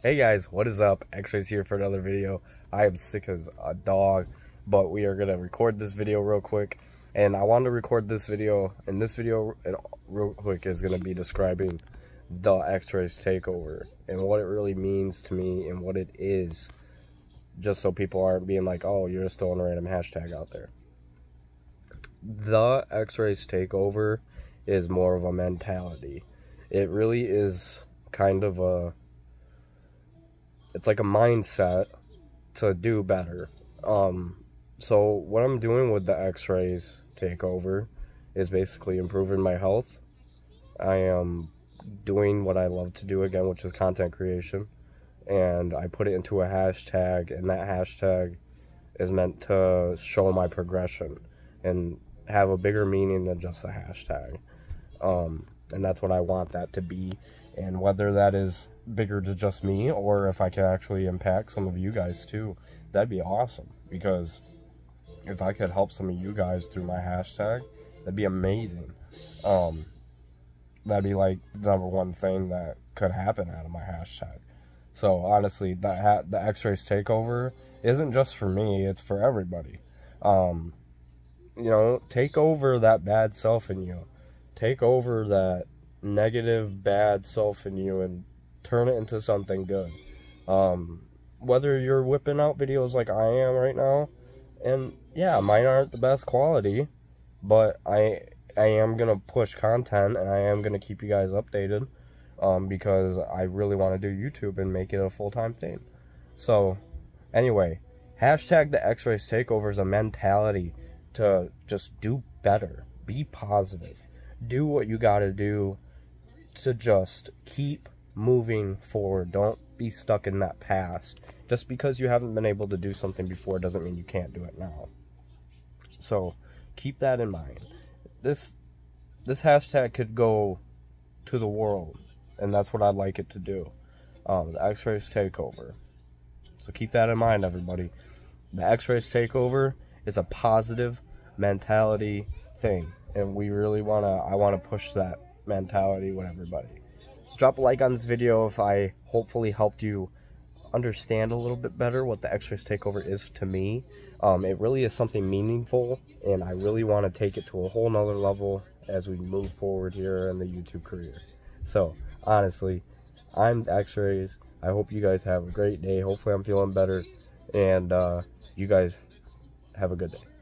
Hey guys, what is up? Xrayz here for another video. I am sick as a dog, but we are going to record this video real quick. And I wanted to record this video, and this video real quick is going to be describing the Xrayz takeover and what it really means to me and what it is. Just so people aren't being like, oh, you're just throwing a random hashtag out there. The Xrayz takeover is more of a mentality. It really is kind of a it's like a mindset to do better. Um, so what I'm doing with the Xrayz takeover is basically improving my health. I am doing what I love to do again, which is content creation, and I put it into a hashtag, and that hashtag is meant to show my progression and have a bigger meaning than just a hashtag. Um, and that's what I want that to be. And whether that is bigger to just me or if I can actually impact some of you guys too, that'd be awesome. Because if I could help some of you guys through my hashtag, that'd be amazing. Um, that'd be like the number one thing that could happen out of my hashtag. So honestly, that ha- the Xrayz takeover isn't just for me; it's for everybody. Um, you know, take over that bad self in you take over that negative, bad self in you and turn it into something good. Um, whether you're whipping out videos like I am right now, and yeah, mine aren't the best quality, but I I am gonna push content and I am gonna keep you guys updated, um, because I really want to do YouTube and make it a full time thing. So, anyway, hashtag the Xrayz takeover is a mentality to just do better, be positive do what you got to do to just keep moving forward. Don't be stuck in that past. Just because you haven't been able to do something before doesn't mean you can't do it now. So keep that in mind. This this hashtag could go to the world, and that's what I'd like it to do. Um, the Xrayz takeover. So keep that in mind, everybody. The Xrayz takeover is a positive mentality thing. And we really want to i want to push that mentality with everybody. So drop a like on this video if i hopefully helped you understand a little bit better what the Xrayz takeover is to me. Um, it really is something meaningful and i really want to take it to a whole nother level as we move forward here in the youtube career. So honestly i'm the Xrayz. I hope you guys have a great day. Hopefully i'm feeling better. And uh, you guys have a good day